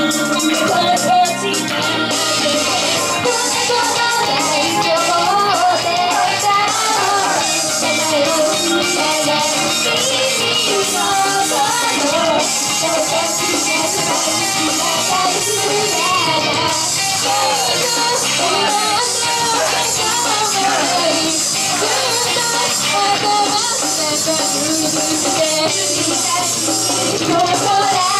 Don't go down.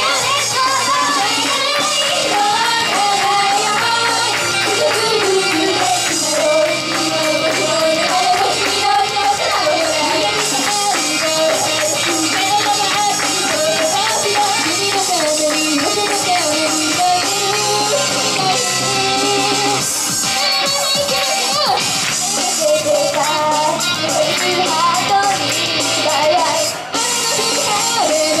Glory.